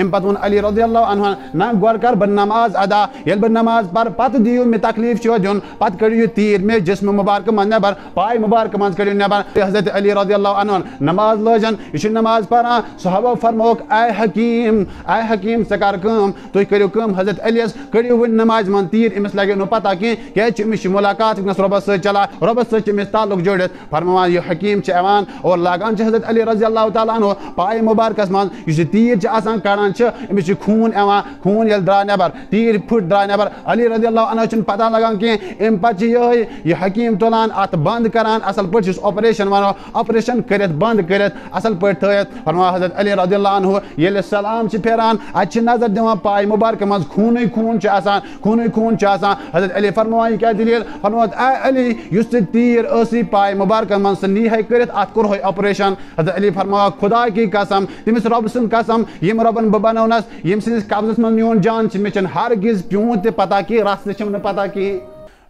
ام پتہ ون علی رضی اللہ عنہ نا گور کر بہ نماز ادا، یل بہ نماز پر پت دیو مے تکلیف چھ دین پت کڑیو تیر مے جسم مبارک من نبر، پای مبارک من کڑیو نبر۔ حضرت علی رضی اللہ عنہ، نماز لجن یہ نماز پران صحابہ فرموک اے حکیم اے حکیم سکار کم تو کریو کم، حضرت علی کڑیو ون نماز من تیر، امس لگے نو پتہ کی، کہ چمش ملاقات ونس رب س چلا رب س چمس تعلق جوڑت۔ فرمان یہ حکیم چھ ایوان، اور لاگان چھ حضرت علی رضی اللہ تعالی عنہ، پای مبارکس من یہ تیر چھ آسان کڑان امس خون ایوان خون یل درا نبر تیر پھٹ درا نبر علی رضی اللہ عنہ چھ پتہ لگان کی ام پتہ یہ یہ حکیم تلان ات بند کران اصل پٹ آپریشن ونو آپریشن کرت بند کرت اصل پٹ تھیت فرما حضرت علی رضی اللہ عنہ یل سلام چھ پھیران ات چھ نظر دیوان پای مبارک مز خون خون چھ آسان خون خون چھ آسان حضرت علی فرمائی کیا دلیل فرماوت اے علی یس تیر اسی پای مبارک من سنی ہے کرت ات کر ہوئی آپریشن حضرت علی فرما خدا کی قسم تمس رب سن قسم یم ربن بنونس یم سندس قبضس من میون جان چھ مچن ہرگز پیون تہ پتہ کی، راست چھم نہ پتہ کی۔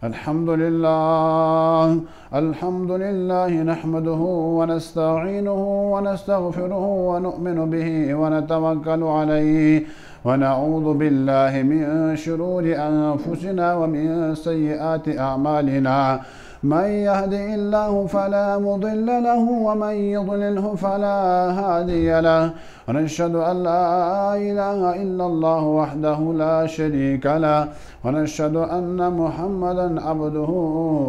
الحمد لله الحمد لله نحمده ونستعينه ونستغفره ونؤمن به ونتوكل عليه ونعوذ بالله من شرور أنفسنا ومن سيئات أعمالنا من يهدي الله فلا مضل له ومن يضلله فلا هادي له. ونشهد أن لا إله إلا الله وحده لا شريك له. ونشهد أن محمدا عبده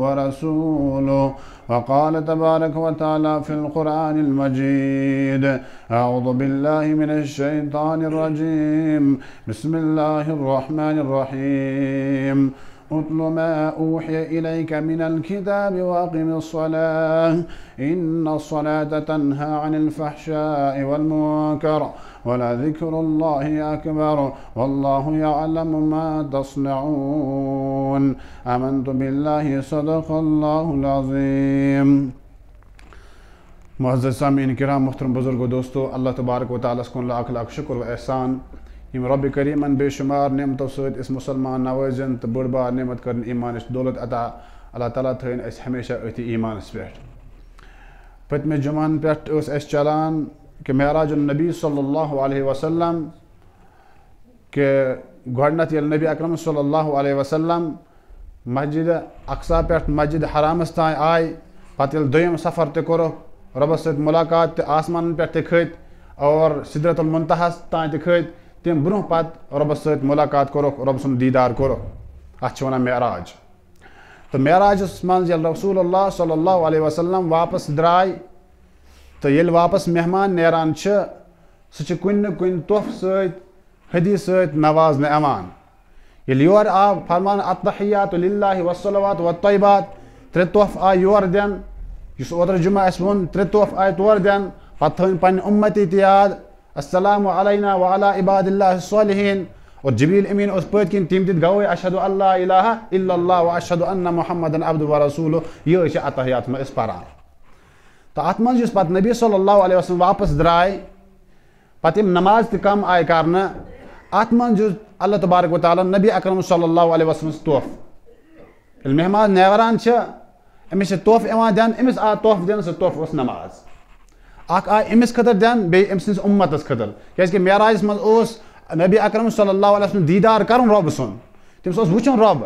ورسوله. وقال تبارك وتعالى في القرآن المجيد أعوذ بالله من الشيطان الرجيم. بسم الله الرحمن الرحيم. اتل ما أوحي إليك من الكتاب وأقم الصلاة. إن الصلاة تنهى عن الفحشاء والمنكر ولذكر الله أكبر والله يعلم ما تصنعون. آمنت بالله صدق الله العظيم. معزز سامعین کرام محترم بزرگ و دوستو اللہ تبارک و تعالیٰ کن لاکھ لاکھ شکر و احسان. یم رب کریمن بے شمار نعمتو ست اس مسلمان نوازن تو بڑ بار نعمت کرن ایمان دولت عطا اللہ تعالیٰ تھین اس ہمیشہ اتھی ایمانس پہ پتمہ جمعن پہ اس چلان کہ معراج النبی صلی اللہ علیہ وسلم کہ گۄڈنیٚتھ ییٚلہِ نبی اکرم صلی اللہ علیہ وسلم مسجد اقسا پہ مسجد حرامس تان آئے پتہ ییٚلہِ دوٚیِم سفر تہِ کوٚرُکھ رۄبس سۭتۍ مُلاقات تہِ آسمانن پٮ۪ٹھ اور سدرت المنتہس تان تہِ تم برونٛہہ پتہٕ رۄبس سۭتۍ مُلاقات کوٚرُکھ رۄب سُنٛد دیٖدار کوٚرُکھ اتھ چھِ ونان معراج۔ تہٕ معراجس منٛز ییٚلہِ رسول اللہ صلی اللہ علیہ وسلم واپس درٛاے تہٕ ییٚلہِ واپس مہمان نیران چھِ، سُہ چھِ کُنہِ نہٕ حدی سۭتۍ نوازنہٕ یِوان۔ ییٚلہِ یورٕ آو فرمان اتحیات للہ وصلوات و طیبات ترٛےٚ تحفہٕ آے یورٕ دِنہٕ یُس اوترٕ جمعہ اَسہِ ووٚن، ترٛےٚ تحفہٕ آے تورٕ دِنہٕ پتہٕ تھٲوِن پننہِ اُمتی تہِ یاد۔ السلام علينا وعلى عباد الله الصالحين. والجبريل امين اسبوت كين تيم ديت غوي اشهد ان لا اله الا الله واشهد ان محمدا عبده ورسوله يوش اتحيات ما اسبران تو ات من يس پت نبی صلی اللہ علیہ وسلم واپس دراي پتم نماز تہ آي آئے کرنا ات من جو اللہ تبارک و تعالی نبی اکرم صلی اللہ وسلم توف. المهمان نيران چھ امس توف ایوان دان امس آ توف دان سہ توف اس نماز. اخ آئی امس خطر دین بی ام سنس امتس خطر کیازِ کہ معراجس اوس نبی اکرم صلی اللہ علیہ وسلم دیدار کرن رب سن تمس اوس وچن رب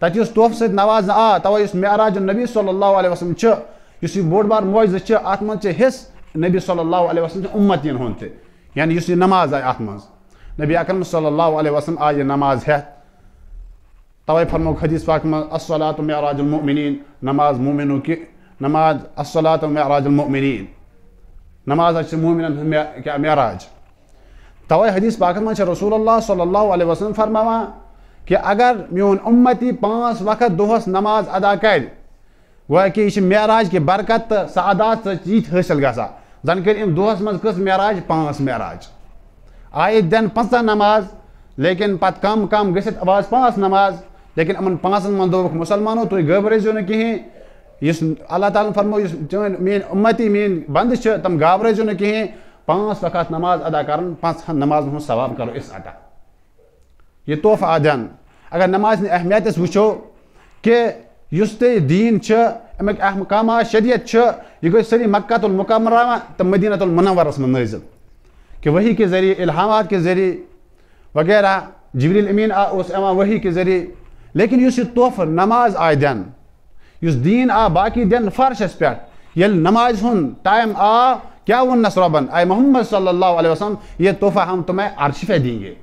تتہ یس توف سۭتۍ نواز آ توے یس معراج نبی صلی اللہ علیہ وسلم چھ یس یہ بوڑ بار معجزہ چھ ات من چھ حص نبی صلی اللہ علیہ وسلم امتین ہون تہ یعنی یس یہ نماز آئی ات مز نبی اکرم صلی اللہ علیہ وسلم آئی یہ نماز ہیتھ توے فرموک حدیث پاک من الصلاۃ معراج المؤمنین نماز مومنو کی نماز الصلاۃ معراج المؤمنین نماز چھِ مومنن کیا معراج۔ توے حدیث پاک من رسول اللہ صلی اللہ علیہ وسلم فرماوان کہ اگر میون امتی پانچ وقت دۄہس نماز ادا کرِ گویا کہ یہ معراج کہ برکت تو سعادات یت حٲصِل گژھان زن کٔرۍ أمۍ دۄہس منٛز کٔژ معراج؟ پانٛژھ معراج۔ آیہِ دِنہٕ نماز، لیکن پتہٕ کم کم گٔژھِتھ واژ پانٛژھ نماز، لیکن یِمن پانٛژن منٛز دوٚپُکھ مُسلمانو تُہۍ گٲبرٲزیو نہٕ کِہیٖنۍ یس اللہ تعالیٰ فرمو اس چون مین امتی مین بند چھ تم گابرزو نہ کہیں پانچ وقت نماز ادا کرن، پانچ نماز ہن ثواب کرو اس عطا۔ یہ تحفہ آدن اگر نماز اہمیت اس وچھو کہ یس تے دین چھ امک احکامات شریعت چھ یہ گئی سری مکہ المکرمہ تو مدینہ المنورس من نازل۔ کہ وہی کے ذریعے، الہامات کے ذریعے وغیرہ، جبریل امین اس وہی کے ذریعے۔ لیکن اس یہ تحفہ نماز آئے دین اس دین آ، باقی دین فرشس پہ یل نماز ہن ٹائم آ کیا ونس ربن اے محمد صلی اللہ علیہ وسلم، یہ تحفہ ہم تمہیں عرش پہ دیں گے۔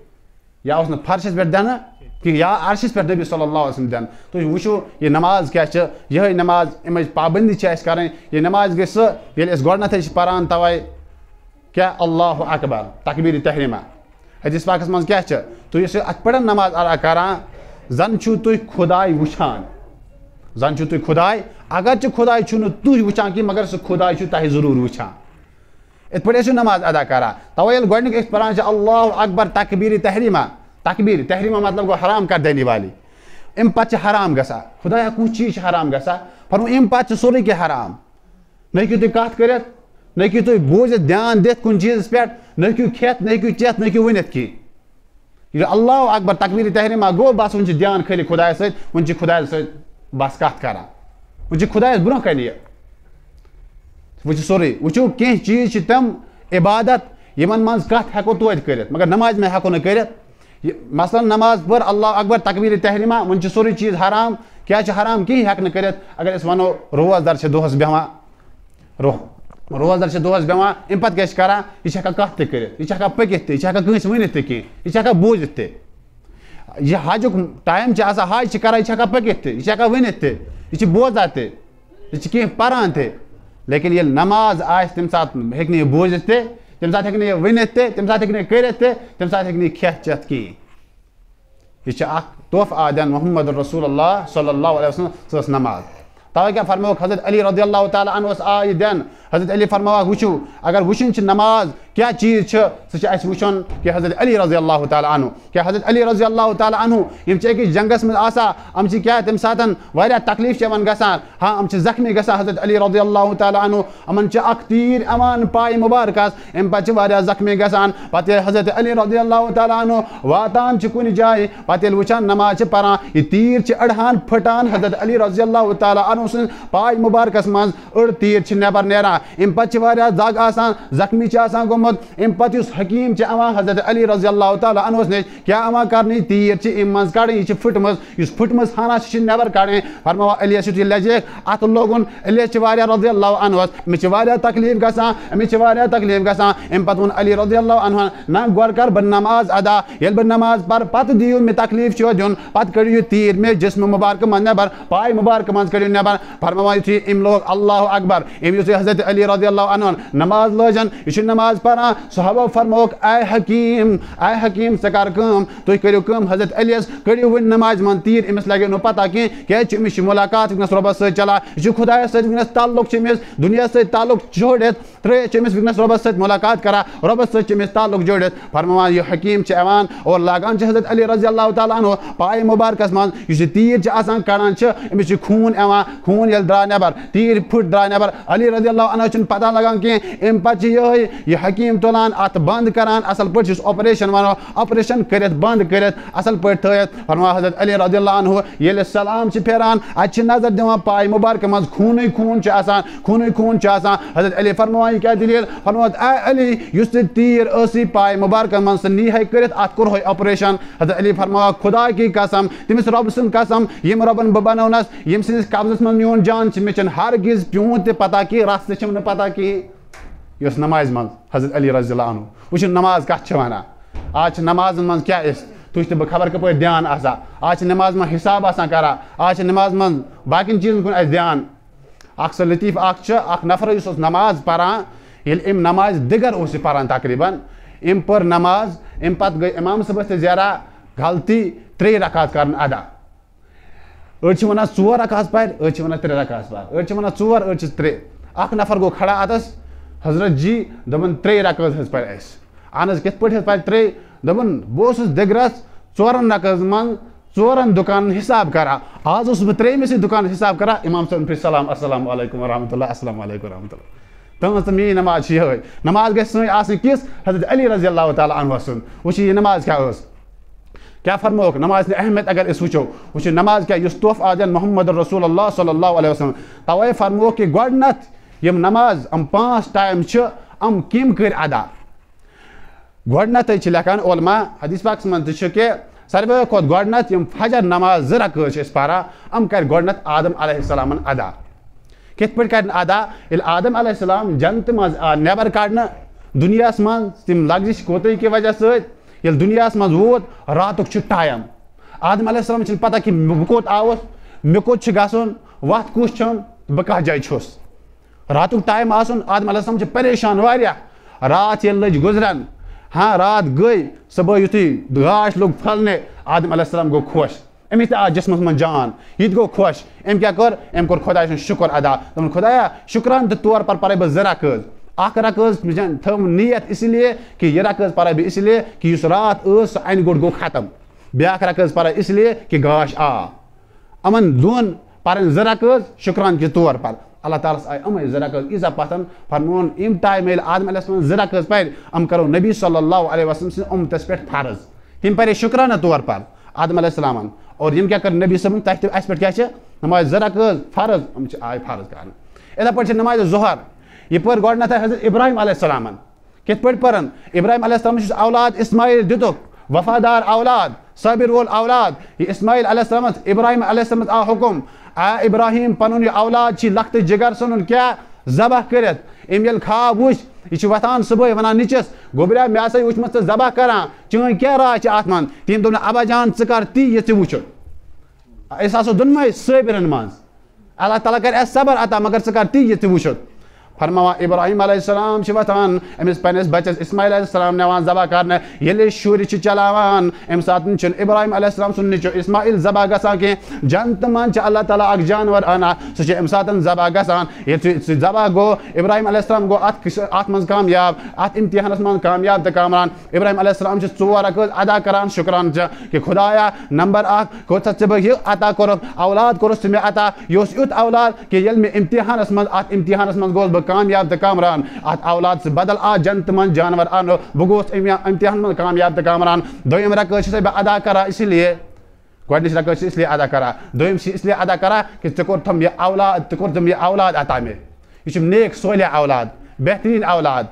یا اس نے فرشس پہ دینا کہ یا عرشس پہ نبی صلی اللہ علیہ وسلم دین تو وچو یہ نماز کیا چھ؟ یہ نماز امج پابندی چھ اس کریں یہ نماز گس یل اس گورنت پران توے کیا اللہ اکبر؟ تکبیر تحریمہ۔ حدیث پاکس من کیا چھ؟ تو یہ ات پڑن نماز ادا کران، زن چھو تو خدای وچھان۔ زن چھو تو خدای اگر چھ خدای چھو تو کی، مگر سو خدای چھو تہ ضرور وچھان ات پڑے سو نماز ادا کرا۔ تویل گوڈنک اس پران چھ اللہ اکبر تکبیر تحریمہ۔ تکبیر تحریمہ مطلب گو حرام کر دینے والی۔ ام پچ حرام گسا۔ خدایا کو چیز حرام گسا۔ فرمو ام پچ سوری کے حرام۔ نہیں کہ تو کات کرت نہیں کہ تو بوجھ دھیان دیت کن چیز پہ نہیں کہ کھیت نہیں چیت نہیں کہ ونت کی۔ یعنی اللہ اکبر تکبیر تحریمہ گو، بس ون دھیان خالی خدا ست ون خدا ست بس کت کران ون خدا برو کن یہ وہ سوری وچو کی چیز تم عبادت یمن من کت ہیکو توت کرت مگر نماز میں ہیکو نہ کرت مثلا نماز پر اللہ اکبر تکبیر تحریمہ ون سوری چیز حرام کیا حرام کی ہیک نہ کرت اگر اس ونو روز در سے دہس بیہوان روز در سے دہس بیہوان ام پتہ کیا کران یہ ہیکان کت تہ کرت یہ ہیکان پکت تہ یہ ہیکان کنس ونت تہ کی یہ ہیکان بوزت تہ یہ حجک ٹائم حج کران، یہ پکت تہ، یہ ونت تہ، یہ بوزان تہ، یہ کی پران تہ۔ لیکن یہ نماز آس تم سات ہوں یہ بوزت تہ تم سات ہوں یہ ونت تہ تم سات ہوں کرت تہ تم سات ہوں کھیت چیت کہین یہ اخ توف عادن محمد رسول اللہ صلی اللہ علیہ وسلم سس نماز۔ توے کیا فرموک حضرت علی رضی اللہ تعالی عنہ اس آئی دین حضرت علی فرموک وچو اگر وچن چھ نماز، کیا چیز چھ؟ سچ اس وچن کہ حضرت علی رضی اللہ تعالی عنہ، کہ حضرت علی رضی اللہ تعالی عنہ یم چھ کہ جنگس میں آسا، ام چھ کیا تم ساتن واریاہ تکلیف چھ من گسان ہاں ام چھ زخمی گسا حضرت علی رضی اللہ تعالی عنہ، امن چھ اک تیر امان پای مبارکاس ام پچ واریاہ زخمی گسان پتہ حضرت علی رضی اللہ تعالی عنہ واتان چھ کونی جائے پتہ وچن نماز چھ پران، یہ تیر چھ اڑہان پھٹان حضرت علی رضی اللہ تعالی عنہ سن پای مبارکس من اڑ تیر چھ نیبر نیران ام پچ واریاہ زگ آسان، زخمی چھ آسان گومت ام پتہ اس حکیم چھ اما حضرت علی رضی اللہ تعالی عنہ نش کیا اما کرنی؟ تیر چھ ام مز کڑن یہ پھٹمز اس پھٹمز ہانا چھ نبر کڑن فرماوا علی چھ لجے ات لوگن علی چھ واریا رضی اللہ عنہ می چھ تکلیف گسان می چھ تکلیف گسان ام پتہ علی رضی اللہ عنہ نا گور کر بن نماز ادا۔ یل بن نماز پر پت دیو می تکلیف چھ دیون پت کڑیو تیر می جسم مبارک من نبر پای مبارک من کڑیو نبر۔ فرماوا چھ ام لوگ اللہ اکبر ام یوس حضرت علی رضی اللہ عنہ نماز لجن یہ نماز پڑھان صحابہ فرموک اے حکیم اے حکیم سے کر کم تو کریو کم حضرت علیس کریو ون نماز من تیر امس لگے نو پتہ کی کہ چمس ملاقات ونس ربس سے چلا یہ خدا سے ونس تعلق چمس دنیا سے تعلق جوڑت ترے چمس ونس ربس سے ملاقات کرا ربس سے چمس تعلق جوڑت فرمان یہ حکیم چھ ایوان اور لاگان چھ حضرت علی رضی اللہ تعالی عنہ پائے مبارکس من یہ تیر چھ آسان کڑان چھ امس خون ایوان خون یل درا نبر تیر پھٹ درا نبر علی رضی اللہ عنہ چھ پتہ لگان کہ ام پچ یہ حکیم تلان ات بند کران اصل پہ آپریشن ونو آپریشن کرت بند کرت اصل پہ تھت فرما حضرت علی رضی اللہ عنہ یل سلام پھیران ات نظر دان پائے مبارک مز خون خون آسان خون خون آسان حضرت علی فرما یہ کیا دلیل فرما اے علی اس تیر اسی پائے مبارک من سہ نی ہے کرت ات کور آپریشن حضرت علی فرما خدا کی قسم تمس رب سن قسم یم ربن بہ بنونس یم سندس قبضس من میون جان مے ہرگز پیون تہ پتہ کی راستہ چم پتہ کی یس نماز من حضرت علی رضی اللہ عنہ۔ وہ نماز کت ونان آج نماز من کیا اس؟ تھی تو خبر کپ دھیان آسا آج نماز من حساب آسان کرا۔ آج نماز من باقی چیزن کن اس دھیان اخ سا لطیف اخ اخ نفر اس نماز پران یل ام نماز دگر اس پران تقریباً۔ ام پر نماز، ام پت گئی امام صبح سے زیادہ غلطی ترے رکعت کرن ادا۔ أڑۍ چھِ وَنان ژور رکعت پَرِ أڑۍ چھِ وَنان ترٛےٚ رکعت پَر أڑۍ چھِ وَنان ژور أڑۍ چھِ ترٛےٚ اکھ نفر گوٚو کھڑا اَتَس حضرت جی دپان ترٛے رکعت حظ پَرِ اَسہِ اہن حظ کِتھ پٲٹھۍ حظ پَرِ ترٛے دپان بہٕ اوسُس دِگرَس ژورَن رکعت منٛز ژورَن دُکانَن حِساب کران آز اوسُس بہٕ ترٛیٚیمِسٕے دُکانَس حِساب کران اِمام صٲبن پھِرِ سلام السلام علیکُم ورحمتہ اللہ السلام علیکم ورحمتہ اللہ تٕہٕنٛز تہٕ میٛٲنۍ نماز چھِ یِہوٚے نماز گژھِ سٲنۍ آسٕنۍ کِژھ حضرت علی رضی اللہ تعالیٰ عنہ سُنٛد وٕچھ یہِ نماز کیٛاہ ٲس کیا فرموک نماز اہمیت اگر اس وچو وچ نماز کیا، یس توف آدن محمد رسول اللہ صلی اللہ علیہ وسلم۔ توے فرموک کہ گۄڈنٮ۪تھ یم نماز ام پانٛژھ ٹایم چھِ ام کم کر ادا۔ گۄڈنٮ۪تھٕے چھِ لیکھان علما حدیث پاکس منٛز تہِ چھُ کہِ ساروٕے کھۄتہٕ گۄڈنٮ۪تھ فجر نماز زٕ رکٲژ چھِ أسۍ پران یِم کرِ گۄڈنٮ۪تھ آدم علیہ السلامن ادا۔ کِتھ پٲٹھۍ کرن ادا؟ ییٚلہِ عادم علیہ السلام جنتہٕ منٛز آو نٮ۪بر کڑنہٕ دُنیاہس منٛز تِم لگزش کوتٲہی کہِ وجہ سۭتۍ ییٚلہِ دُنیاہس منٛز ووت، راتُک چھُ ٹایم۔ عادم علیہ السلام چھِنہٕ پتہ کہِ بہٕ کوٚت آوُس، مےٚ کوٚت چھُ گژھُن وتھ کُس چھُم بہٕ کتھ جایہِ چھُس راتُک ٹایم آسُن عادم علیہ السلام چھِ پریشان واریاہ رات ییٚلہِ لٔج گُزرن۔ ہاں رات گٔے صبح یُتھُے گاش لوٚگ پھلنہِ عادم علیہ السلام گوٚو خۄش أمِس تہِ آو جِسمس منٛز جان یہِ تہِ گوٚو خۄش أمۍ کیٛاہ کوٚر أمۍ کوٚر خۄداے سُنٛد شُکُر ادا۔ دوٚپُن خۄدایا شُکران تہٕ طور پر پرے بہٕ زٕ رکٲژ اکھ رکٲژ تھٲوٕم نیت اسی لیے کہِ یہِ رکٲژ پرے بہٕ اسی لیے کہِ یُس رات ٲس سۄ انہِ گوٚٹ گوٚو ختم بیاکھ رکٲژ پرے اس لیے کہِ گاش آو یِمن دۄن پرٕنۍ زٕ رکٲژ شُکران کہِ طور پر۔ اللہ تعالیٰ ہس آیہِ یِمے زٕ رکٲژ ایٖژاہ پسنٛد فرمون ییٚمہِ ٹایمہٕ ییٚلہِ عادم علیہ السلام زٕ رکٲژ پرِ یِم کرو نبی صلی اللہ علیہ وسلم سٕنٛدِ اُمتس پٮ۪ٹھ فرض تِم پرے شُکرانہ طور پر۔ عادم علیہ السلامن اور یِم کیٛاہ کٔر، نبی صٲبن تتہِ تہِ اَسہِ پٮ۪ٹھ کیٛاہ چھِ نماز زٕ رکٲژ فرض یِم چھِ آیہِ فرض کرنہٕ یِتھے پٲٹھۍ چھِ نمازِ ظُہر یہِ پٔر گۄڈٕنٮ۪تھٕے حضرت ابراہیم علیہ السلامن کِتھ پٲٹھۍ پٔرن ابراہیم علیہ السلام یُس اولاد اسماعیل دِتُکھ وفادار اولاد صٲبِر وول اولاد یہِ اسماعیل علیہ السلامس ابراہیم علیہ السلامس آو حُکُم آ ابراہیم پنُن یہِ اولاد چھِ لۄکٹہِ جِگر ژھٕنُن کیٛاہ ذبح کٔرِتھ أمۍ ییٚلہِ خواب وٕچھ یہِ چھُ وۄتھان صُبحٲے وَنان نِچِس گوٚبرا مےٚ ہسا وٕچھمُت ژٕ ذبح کران چٲنۍ کیٛاہ راے چھِ اَتھ منٛز تٔمۍ دوٚپ نہٕ ابا جان ژٕ کر تی یہِ ژٕ وٕچھُکھ أسۍ آسو دۄنوَے صٲبرَن منٛز اللہ تعالیٰ کرِ اَسہِ صبر عطا مگر ژٕ کر تی یہِ ژٕ وٕچھُکھ فرماوان ابراہیم علیہ السلام چھِ وۄتھان أمِس پنٛنِس بَچَس اِسماعیل علیہ السلام نِوان ذبح کرنہٕ ییٚلہِ شُرۍ چھِ چلاوان اَمہِ ساتہٕ ابراہیم علیہ السلام سُنٛد نیٚچوٗ اِسماعیل ذبح گژھان کینٛہہ جنتہٕ منٛز چھِ اللہ تعالیٰ اکھ جانور اَنان سُہ چھُ اَمہِ ساتہٕ ذبح گژھان ییٚلہِ ذبح گوٚو ابراہیم علیہ السلام گوٚو اَتھ اَتھ منٛز کامیاب اَتھ اِمتِحانَس منٛز کامیاب تہٕ کامران، ابراہیم علیہ السلام چھِ ژور ادا کران شُکران چھِ کہِ خۄدایا نمبر اکھ کوٚرتھَس ژےٚ بہٕ یہِ عطا کوٚرُتھ اولاد کوٚرُتھ ژٕ عطا یہِ اوس اولاد، کہِ ییٚلہِ مےٚ اِمتِحانَس منٛز اَتھ اِمتِحانَس منٛز گوٚوُس بہٕ کامیاب تہٕ کامران اتھ أولاد سۭتۍ بدل آ جنتہٕ منٛز جانور آنو. بہٕ گوٚوُس اِمتِحان منٛز کامیاب تہٕ کامران دوٚیِم چھِ بہٕ ادا کران اسی لیے. گۄڈٕنِچ رقٲژ چھِ اس لیے ادا کران دوٚیِم چھِ اس لیے ادا کران کہِ ژٕ کوٚرتھَم یہِ أولاد ژٕ کوٚرتھَم یہِ أولاد عطا مےٚ یہِ نیک صالح أولاد. بہتریٖن أولاد.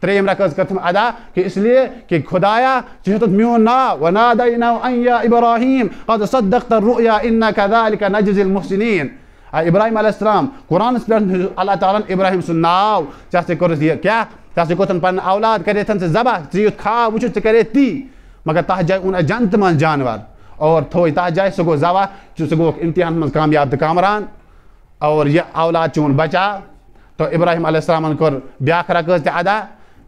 ترٛیٚیِم رقٲژ کٔرتھَم ادا کہِ اس لیے کہِ خۄدایا ژٕ ہیوٚتُتھ میون ناو اَن یا اِبراہیٖم. قد صدقت الرُؤیا اِنَّکَ ذلِکَ نجزِ المحسنیٖن. ابراہیم علیہ السلام قرآنَس پٮ۪ٹھ اللہ تعالیٰ ابراہیم سُنٛد ناو ژےٚ ہسا کوٚرُتھ یہِ کیٛاہ ژےٚ ہسا اولاد کریتھن ژٕ ذبح ژٕ یُتھ خواب وٕچھُتھ ژٕ کرے، تی۔ مگر تتھ جایہِ اوٚن اَسہِ جنتہٕ منٛز جانور۔ اور تھوٚوُے تتھ جایہِ سُہ گوٚو ذبح ژٕ گوٚوُکھ اِمتِحانَس منٛز کامیاب تہٕ کامران۔ اور یہِ اولاد چون بچاو تہٕ ابراہیم علیہ السلامن کوٚر بیاکھ رقٲژ تہِ ادا۔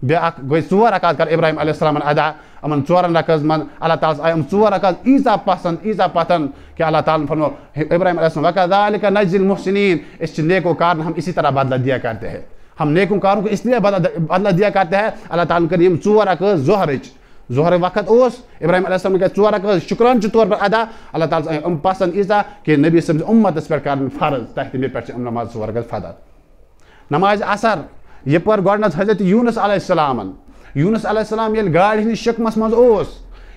بیاکھ گٔے ژور رکات کر ابراہیم علیہ السلامن ادا یِمن ژورن رقٲژ منٛز اللہ تعالیٰ ہس آیہِ یِم ژور رقاژ ایٖژاہ پسنٛد ایٖژاہ پسنٛد کہِ اللہ تعالیٰ فرمو ابراہیم علیہ السلام وقت ذالِکَ نجل محسنیٖن أسۍ چھِ نیکو کارن ہم اسی طرح بدلا دیا کرتے ہیں۔ ہم نیکو کارن کو اس لیے بدلا دیا کرتے ہیں، اللہ تعالیٰ ہن کٔر ژور رقٲژ ظہرٕچ ظہر وقت اوس، ابراہیم علیہ السلام کٔر ژور رقٲژ شُکران چہِ طور پر ادا۔ اللہ تعالیٰ ہس آیہِ یِم پسنٛد ایٖژاہ کہِ نبی صٲبنِس اُمتس پٮ۪ٹھ کرٕنۍ فرض تۄہہِ تہِ مےٚ پٮ۪ٹھ چھِ یِم نماز ژور رقٲژ فدا نمازِ اثر یہِ پٔر گۄڈٕنٮ۪تھ حضرت یوٗنس علیہ السلامن یوٗنس علیہ السلام ییٚلہِ گاڑِ ہِنٛدِس شِکمس منٛز اوس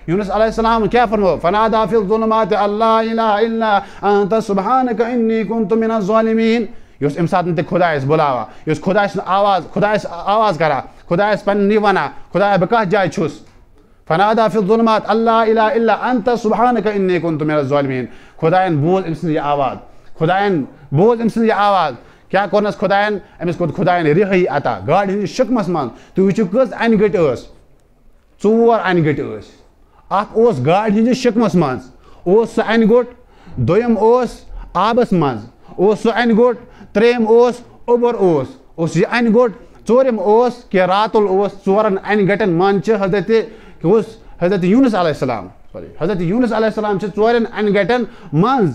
یوٗنس علیہ السلام کیٛاہ فرمو فنادا فِل ظُلمات اللہ صُبحانک انی کُنتُ من الظالمیٖن یہِ اوس اَمہِ ساتہٕ تہِ خۄدایس بُلاوان یہِ اوس خۄداے سُنٛد آواز خۄدایس آواز کران خۄدایس پنٕنہِ یہِ ونان خۄدایا بہٕ کتھ جایہِ چھُس فنادا فِل ظُلمات اللہ اللہ انت صُبحانک انی کُنتُ من الظالمیٖن خۄداین بوٗز أمۍ سٕنٛز یہِ آواز خۄداین بوٗز أمۍ سٕنٛز یہِ آواز کیٛاہ کوٚرنس خۄداین أمِس کوٚر خۄداین رِہٲیی عطا گاڑِ ہٕنٛدِس شِکمس منٛز تُہۍ وٕچھِو کٔژ انہِ گٔٹۍ ٲس ژور انہِ گٔٹۍ ٲسۍ اکھ اوس گاڑِ ہٕنٛدِس شِکمس منٛز اوس سُہ انہِ گوٚٹ دوٚیِم اوس آبس منٛز اوس سُہ انہِ گوٚٹ ترٛیٚیِم اوس اوٚبُر اوس اوس یہِ انہِ گوٚٹ ژوٗرِم اوس کہِ راتُل اوس ژورن انہِ گٹٮ۪ن منٛز چھِ حضرت اوس حضرت یوٗنس علیہ السلام سوری حضرت یوٗنس علیہ السلام چھِ ژورٮ۪ن انہِ گٹٮ۪ن منٛز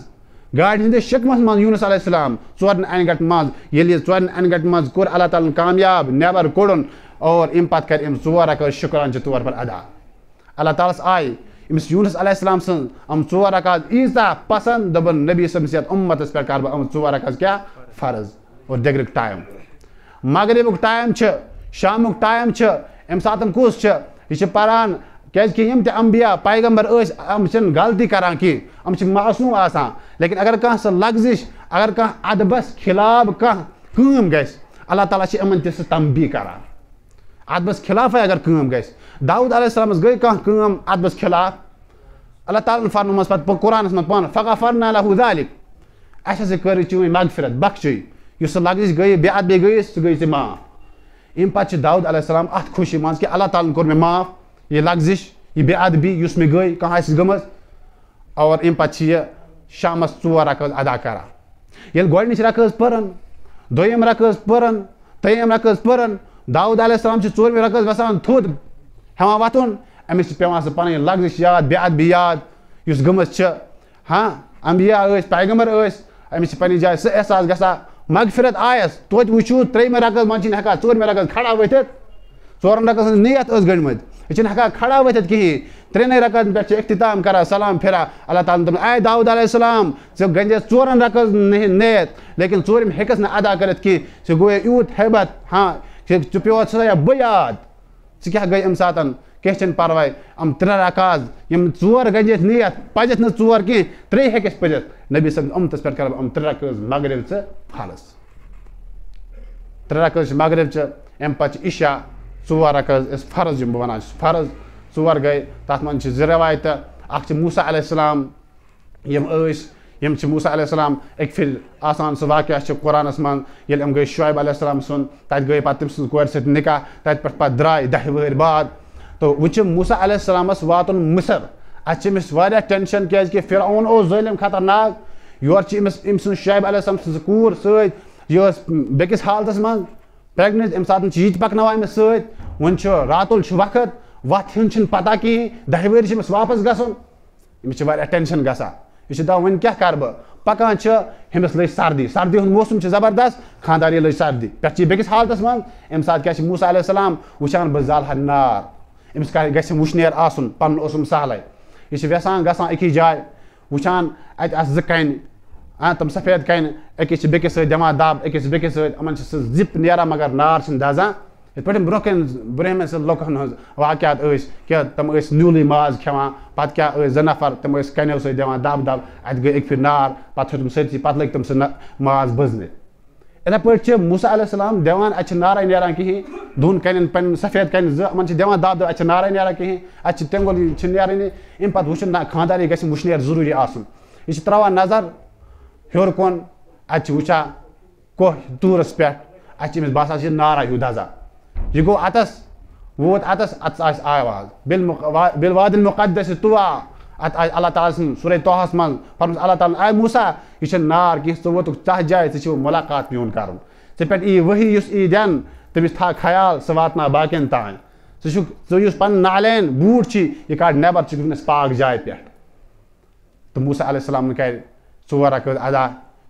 گاڑِ ہٕنٛدِس شِکمس منٛز یوٗنس علیہ السلام ژورن انہِ گٹن منٛز ییٚلہِ یہِ ژورن انہِ گٹن منٛز کوٚر اللہ تعالیٰ ہن کامیاب نٮ۪بر کوٚڑُن اور اَمہِ پتہٕ کرِ أمۍ ژور رقٲژ شُکران چہِ طور پر ادا۔ اللہ تعالیٰ ہس آیہِ أمِس یوٗنس علیہ السلام سٕنٛز یِم ژور رقاژ ایٖژاہ پسنٛد دوٚپُن نبی صٲبنِس یتھ اُمتس پٮ۪ٹھ کرٕ بہٕ یِم ژور رقاژ کیٛاہ فرض۔ اور دِگرُک ٹایم مغربُک ٹایم چھُ شامُک ٹایم چھُ اَمہِ ساتہٕ کُس چھُ، یہِ چھِ پران کیازِ کہِ یِم تہِ امبیا پیغمبر ٲسۍ یِم چھِنہٕ غلطی کران کینٛہہ یِم چھِ معصوٗم آسان۔ لیکِن اگر کانٛہہ سۄ لگزِش اگر کانٛہہ ادبس خِلاف کانٛہہ کٲم گژھِ، اللہ تعالیٰ چھِ یِمن تہِ سُہ تمبی کران۔ ادبس خلاف اگر کٲم گژھِ داود علیہ السلامس گٔے کانٛہہ کٲم ادبس خلاف، اللہ تعالیٰ ہن فرمومس پتہٕ قرآنس منٛز پانہٕ فقا فرنا لہو ذالِک اَسہِ ہسا کٔر چٲنۍ مغفرت بخشٕے یُس سۄ لگزش گٔیے بے ادبی گٔیے سُہ گٔیے ژےٚ معاف۔ امہِ پتہٕ چھِ داود علیہ السلام اتھ خوشی منٛز کہِ اللہ تعالیٰ ہن کوٚر مےٚ معاف۔ یہِ لگزش یہِ بے ادبی، یُس مےٚ گٔے کانٛہہ آسہِ گٔمٕژ اور امہِ پتہٕ چھِ یہِ شامس ژور رکٲژ ادا کران ییٚلہِ گۄڈنِچ رکٲژ پٔرن، دوٚیِم رکٲژ پٔرن ترٛیٚیِم رکٲژ پٔرن داود علیہ السلام چھِ ژوٗرمہِ رکٲژ وسان تھوٚد ہٮ۪وان وۄتھُن أمِس چھِ پیٚوان سۄ پنٕنۍ لگزش یاد، بے ادبی یاد، یُس گٔمٕژ چھِ۔ ہاں امبیا ٲسۍ پیغمبر ٲسۍ أمِس چھِ پننہِ جایہِ سُہ احساس گژھان مغفرت آیس توتہِ وٕچھو ترٛیٚیِمہِ رکٲژ منٛز چھِنہٕ ہٮ۪کان ژوٗرمہِ رکٲژ کھڑا ؤتھِتھ ژورن رکٲژ ہٕنٛز نیت ٲس گٔنڈمٕتۍ یہِ چھِنہٕ کھڑا ؤتھِتھ کِہیٖنۍ ترٛٮ۪نٕے رکٲژن پٮ۪ٹھ چھِ اختتام کران سلام پھِران اللہ تعالیٰ ہن دوٚپُن اے داود علیہ السلام ژٕ گٔنٛڈِتھ ژورن رکٲژ نیت لیکن ژوٗرِم ہیٚکس نہٕ ادا کٔرِتھ کینٛہہ ژےٚ گوٚو یوٗت حیبت ہاں ژٕ پیوٚوُتھ سا بہٕ یاد ژٕ کیٛاہ گٔے اَمہِ ساتہٕ کینٛہہ چھِنہٕ پرواے یِم ترٛےٚ رکاز یِم ژور گٔنٛجِتھ نیتھ پزٮ۪تھ نہٕ ژور کینٛہہ ترٛیٚیہِ ہیٚکہِ نبی صٲب اُمتس پٮ۪ٹھ کرٕ بہٕ یِم ترٛےٚ مغرب ژٕ فرض ترٛےٚ رکٲژ چھِ مغرب چہِ اَمہِ پتہٕ چھِ عشا ژور رکٲژ أسۍ فرض یِم بہٕ ونان چھُس فرض ژور گٔے تتھ منٛز چھِ زٕ رٮ۪وایتہٕ اکھ چھِ موسا علیہ السلام یِم ٲسۍ یِم چھِ موسا علیہ السلام اَکہِ پھِرِ آسان سُہ واقعہ چھُ قۄرانس منٛز ییٚلہِ یِم گٔے شعیب علیہ السلام سُنٛد تتہِ گٔے پتہٕ تٔمۍ سٕنٛز کورِ سۭتۍ نِکاح تتہِ پٮ۪ٹھ پتہٕ درٛاے دہہِ ؤہٕرۍ باد تہٕ وۄنۍ چھِ موسا علیہ السلامس واتُن مصر اتہِ چھِ أمِس واریاہ ٹٮ۪نشن کیازِ کہِ فرعون اوس ظٲلِم خطرناک یورٕ چھِ أمِس أمۍ سٕنٛز شعیب علیہ السلام سٕنٛز کوٗر سۭتۍ یہِ ٲس بیٚکِس حالتس منٛز پریگنٹ اَمہِ ساتہٕ چھِ یہِ تہِ پکناوان أمِس سۭتۍ وۄنۍ چھُ راتُل چھُ وقت وتھ ہُنٛد چھُنہٕ پتہ کِہینۍ دہہِ ؤری چھِ أمِس واپس گژھُن أمِس چھِ واریاہ ٹٮ۪نشن گژھان یہِ دپان وۄنۍ کیاہ کرٕ بہٕ پکان چھِ أمِس لٔج سردی سردی ہُنٛد موسم چھُ زبردست خانٛدارنہِ لٔج سردی پٮ۪ٹھٕ چھِ یہِ بیٚکِس حالتس منٛز اَمہِ ساتہٕ کیاہ چھِ موسا علیہ السلام وٕچھان بہٕ زالہٕ ہا نار أمِس گژھِ وٕشنیر آسُن پنُن اوسُم سہلٕے یہِ چھِ یژھان گژھان أکِس جایہِ وٕچھان اَتہِ آسہٕ زٕ کَنہِ تِم سفید کَنہِ أکِس چھِ بیٚکِس سۭتۍ دب أکِس بیٚکِس سۭتۍ یِمن نیران مگر نار دزان یِتھ پٲٹھۍ برونٛہہ کَنہِ برونٛہمہِ سۭتۍ لُکن واقعات ٲسۍ کہِ تِم ماز کھٮ۪وان پَتہٕ کیاہ ٲسۍ زٕ نفر تِم ٲسۍ کَنیو سۭتۍ دِوان دب دب اَتہِ گٔے اَکہِ پھِرِ نار پَتہٕ ہیوٚت تِم سٲرسٕے پَتہٕ لٔگۍ تِم سُہ ماز بٔزنہِ یِتھٕے پٲٹھۍ چھِ موسا علیہ السلام دِوان اَتہِ چھِ نارے نیران کِہینۍ دۄن کَنٮ۪ن سفید کَنہِ زٕ یِمن چھِ دِوان دب دب اَتہِ چھِ نارے نیران کِہینۍ اَتہِ چھِ تٮ۪نٛگُل چھِ نیرٲنی اَمہِ پَتہٕ وٕچھُن نہ خانٛداری گژھِ وٕشنیر ضروٗری آسُن۔ یہِ چھِ نظر ہیوٚر کُن اَتہِ چھِ وٕچھان کوہ توٗرَس پٮ۪ٹھ اَتہِ چھِ باسان چھِ نارا ہیوٗ دَزان یہِ گوٚو اَتَس ووت اَتَس اَتَس آسہِ آواز بِل بِل وادِل مُقدس تُوا اَتھ آسہِ اللہ تعالیٰ سٕنٛز سورُے توہَس منٛز پَنُن اللہ تعالیٰ آے موسا یہِ چھُنہٕ نار کینٛہہ ژٕ ووتُکھ تَتھ جایہِ ژےٚ چھُ میون کَرُن ژےٚ پٮ۪ٹھ یی ؤہی یُس یی دِنہٕ تٔمِس تھاو خیال سُہ واتناو باقین تانۍ ژٕ چھُکھ ژٕ نالین بوٗٹھ چھی یہِ کَڑ نٮ۪بر پاک جایہِ پٮ۪ٹھ تہٕ موسا علیہ السلامن کَرِ ژور رکٲژ ادا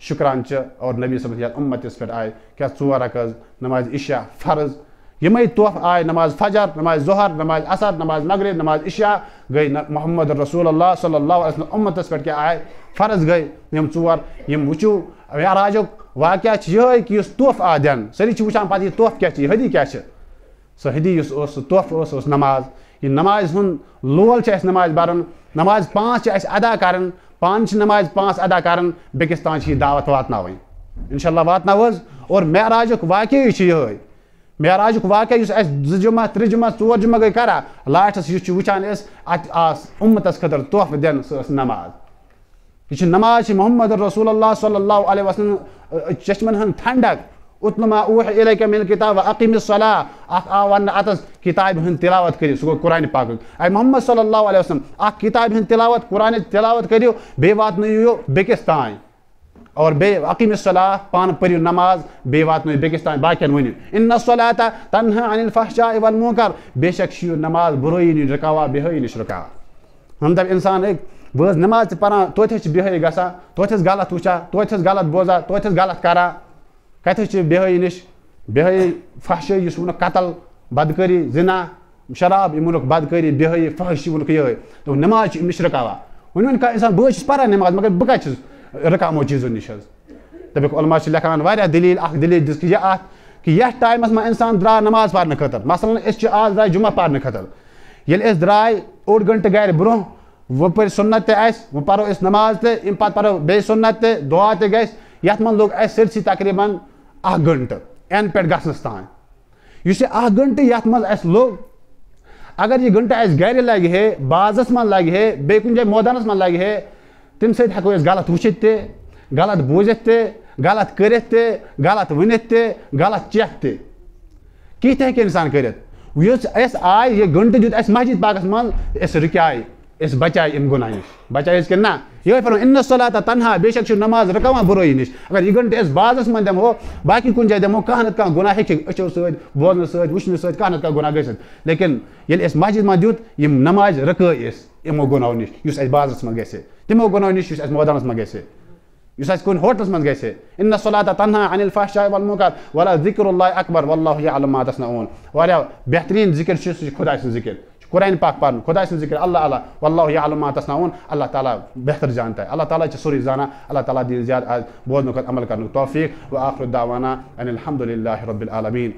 شُکران چھِ اور نبی صٲبَس یَتھ اُمتِس پٮ۪ٹھ آیہِ کیٛاہ ژور رکٲژ نماز عشا فرض یِمے طوفہٕ آیہِ نماز فجر نماز ظہر نماز اثر نماز مغرب نماز عشا گٔے محمد رسول اللہ صلی اللہ علیہ وسلم اُمتس پٮ۪ٹھ کیٛاہ آیہِ فرض گٔے یِم ژور یِم وٕچھِو یاراجُک واقعہ چھِ یِہوے کہِ یُس طوفہٕ آو دِنہٕ سٲری چھِ وٕچھان پَتہٕ یہِ طوفہٕ کیاہ چھِ یہِ حدی کیاہ چھِ سُہ حدی یُس اوس سُہ طوفہٕ اوس سُہ اوس نماز یہِ نمازِ ہُنٛد لول چھُ اَسہِ نماز پَرُن نماز پانٛژھ چھِ اَسہِ ادا کَرٕنۍ پانچ نماز پانچ ادا کَرٕنۍ بیس تان یہ دعوت واتن اِنشاء اللہ واتناوو حظ اور معراج واقعہ یہ معراج واقعہ اس جمعہ زٕ جمعہ ترٛےٚ جمعہ ژور کرا گٔے کران لاسٹَس یُس چھُ وٕچھان أسۍ اَتہِ آسہٕ اُمتَس خٲطرٕ دِنہٕ سۄ ٲس نماز۔ یہ نماز محمد رسول اللہ صلی اللہ علیہ وسلم چشمن ہن ٹھنڈک۔ اُتما اوح علیکہ مِل کِتاب عقیٖم صلح اکھ آو وَننہٕ اَتَس کِتابہِ ہُنٛد تِلاوت کٔرِو سُہ گوٚو اے محمد صلی اللہ علیہ وسلم اکھ کِتابہِ ہُنٛد تِلاوت قرآنٕچ تِلاوت کٔرِو بیٚیہِ واتنٲیِو بیٚکِس تانۍ اور بیٚیہِ عقیٖم صلح پانہٕ پٔرِو نماز بیٚیہِ واتنٲیِو بیٚکِس تانۍ باقین ؤنِو اِن صلیٰ تنہا انل فحشا اِول بے شک چھِ یہِ نماز بُرٲیی نِش رُکاوان بِہٲیی نِش رُکاوان ہم دَپہِ اِنسان ہیٚکہِ بہٕ ٲسٕس نٮ۪ماز تہِ پَران توتہِ حظ چھِ غلط وٕچھان توتہِ غلط بوزان توتہِ غلط کران کَتہِ حظ چھِ بِہٲیی نِش۔ بِہٲیی فحشٲیی یُس ووٚنُکھ قتل بدکٲری زِنا، شراب یِم ووٚنُکھ بدکٲری بِہٲیی فحش ووٚنُکھ یِہوے دوٚپُکھ نٮ۪ماز چھِ اَمہِ نِش رُکاوان وۄنۍ وَنہِ کانٛہہ اِنسان مگر بہٕ کَتہِ چھُس رُکامو چیٖزو نِش حظ دَپٮ۪کھ علما چھِ لیکھان واریاہ دٔلیٖل اکھ دٔلیٖل دِژ یہِ اَتھ کہِ یَتھ ٹایمَس منٛز اِنسان درٛاو نماز پَرنہٕ خٲطرٕ مثلاً أسۍ چھِ آز درٛاے جُمعہ پَرنہٕ خٲطرٕ ییٚلہِ أسۍ درٛاے اوٚڑ گنٹہٕ گرِ برونٛہہ وۄنۍ پٔرۍ سُنت تہِ اَسہِ وۄنۍ پَرو أسۍ نماز تہِ اَمہِ پَتہٕ پَرو بیٚیہِ سُنت تہِ دُعا تہِ گژھِ یَتھ منٛز لوٚگ اَسہِ سٲرسٕے تقریٖباً اکھ گنٹہٕ اٮ۪ن پٮ۪ٹھ گژھنَس تانۍ اس یہ اخ گنٹہ یت مز اس لوگ، اگر یہ گنٹہ اس گھر لگہ ہے، بازس من لگہ ہے، بے کن جائے مودانس من لگہ ہے، تم سۭتۍ ہٮ۪کو أسۍ غلط وٕچھِتھ تہِ غلط بوٗزِتھ تہِ غلط کٔرِتھ تہِ غلط ؤنِتھ تہِ غلط چٮ۪تھ تہِ کینٛہہ تہِ ہیٚکہِ اِنسان کٔرِتھ؟ یُس اَسہِ آے یہِ گنٹہٕ دیُت اَسہِ مسجد پاکس منٛز أسۍ رُکیاے إس بچائے إن گناہ نش إس کنا نہ یہ فرم إن الصلاة تنہا بے شک نماز رکاوان برائی نش اگر یہ گھنٹہ إس بازس من دمو. باقی کن جائے دمو کہاں نت کان گناہ ہیچ اچو سد بوزن سد وشن سد کہاں نت کان گناہ گسد لیکن یل إس مسجد ما دیوت یم نماز رکائی إس. یمو گناو نش یس إس بازس من گسے تمو گناو نش یس إس مودانس من گسے یس إس کن ہوٹلس من گسے إن الصلاة تنہا عن الفحشاء والمنکر ولا ذکر الله اکبر والله يعلم ما تصنعون. ولا بہترین ذکر چھ خدا سن ذکر قرآن پاک پرن خدا سٕنٛز ذِکر. اللہ اللہ واللہ یعلم ما تصنعون. اللہ تعالیٰ بہتر جانتا ہے. اللہ تعالیٰ چھُ سورُے زانان اللہ تعالیٰ دِیہِ زیادٕ بوزنُک عمل کرنُک توفیٖق و آخر دعوانا ان الحمد للہ رب العالمیٖن.